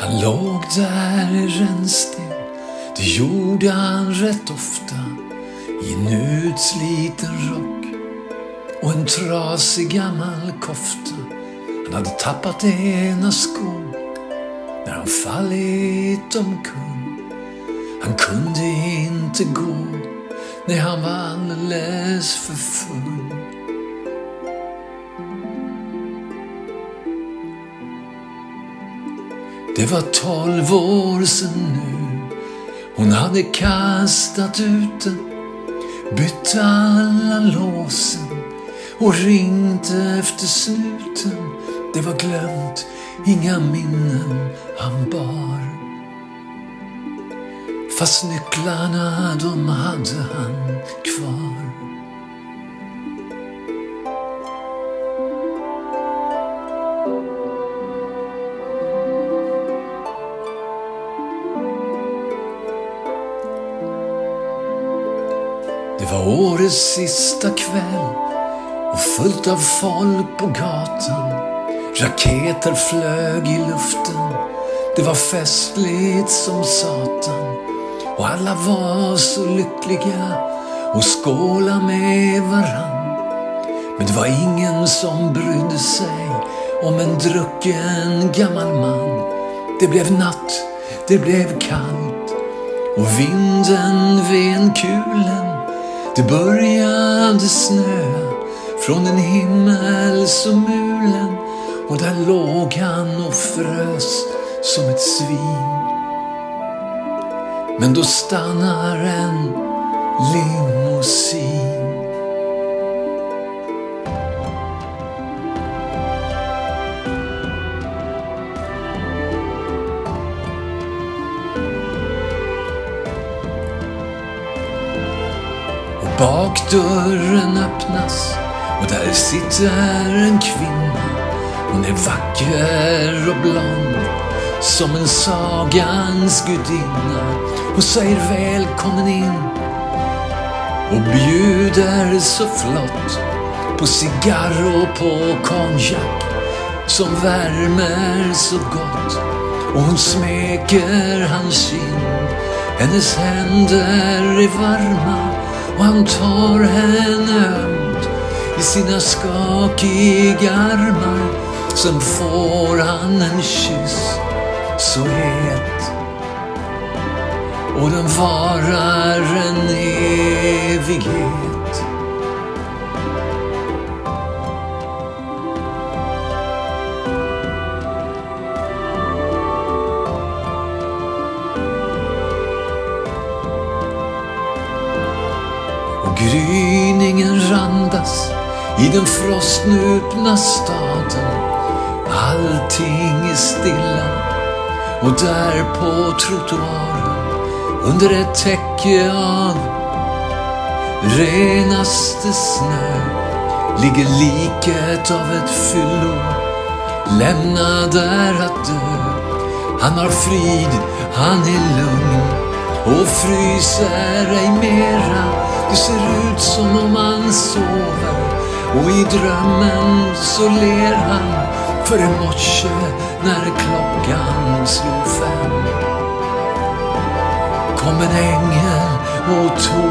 Han låg där i rännsten, det gjorde han rätt ofta i en utsliten rock och en trasig gammal kofta. Han hade tappat ena skon när han fallit omkull. Han kunde inte gå när han var alldeles för full. Det var tolv år sedan nu. Hon hade kastat ut den, bytt alla låsen och ringt efter snuten. Det var glömt, inga minnen han bar. Fast nycklarna, de hade han kvar. Det var årets sista kväll och fullt av folk på gatan. Raketer flög i luften. Det var festligt som satan. Och alla var så lyckliga och skåla med varann. Men det var ingen som brydde sig om en drucken gammal man. Det blev natt, det blev kallt och vinden ven kulen. Det började snöa från en himmel så mulen och där låg han och frös som ett svin. Men då stannar en limousin. Bakdörren öppnas och där sitter en kvinna. Hon är vacker och blond som en sagans gudinna. Hon säger välkommen in och bjuder så flott på cigarr och på konjak som värmer så gott. Och hon smeker hans kind. Hennes händer är varma och han tar henne ömt i sina skakiga armar. Sen får han en kyss så het och den varar en evighet. Gryningen randas i den frostnupna staden. Allting är stilla och där på trottoaren under ett täcke av renaste snö ligger liket av ett fyllo lämnad där att dö. Han har frid, han är lugn och fryser ej mera. Det ser ut som om han sover. Och i drömmen så ler han. För i morse när klockan slog fem kom en ängel och tog